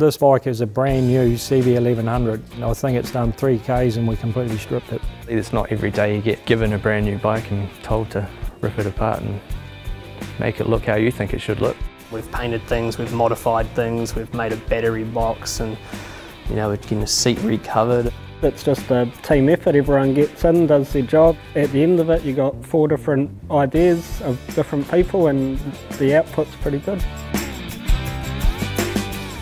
This bike is a brand new CB1100. I think it's done 3Ks and we completely stripped it. It's not every day you get given a brand new bike and told to rip it apart and make it look how you think it should look. We've painted things, we've modified things, we've made a battery box and you know, we're getting a seat recovered. It's just a team effort, everyone gets in, does their job. At the end of it you got four different ideas of different people and the output's pretty good.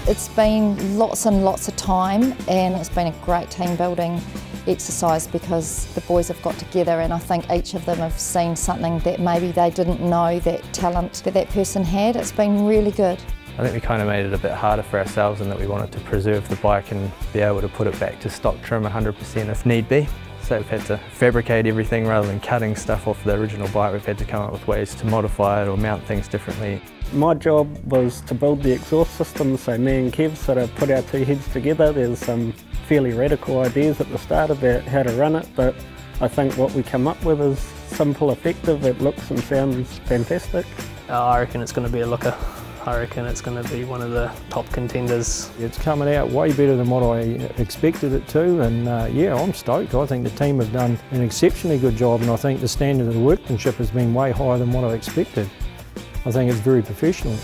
It's been lots and lots of time and it's been a great team building exercise because the boys have got together and I think each of them have seen something that maybe they didn't know that talent that that person had. It's been really good. I think we kind of made it a bit harder for ourselves in that we wanted to preserve the bike and be able to put it back to stock trim 100% if need be. So we've had to fabricate everything rather than cutting stuff off the original bike. We've had to come up with ways to modify it or mount things differently. My job was to build the exhaust system, so me and Kev sort of put our two heads together. There's some fairly radical ideas at the start about how to run it, but I think what we come up with is simple, effective, it looks and sounds fantastic. Uh, I reckon it's going to be a looker. I reckon it's going to be one of the top contenders. It's coming out way better than what I expected it to and uh, yeah, I'm stoked. I think the team have done an exceptionally good job and I think the standard of the workmanship has been way higher than what I expected. I think it's very professional.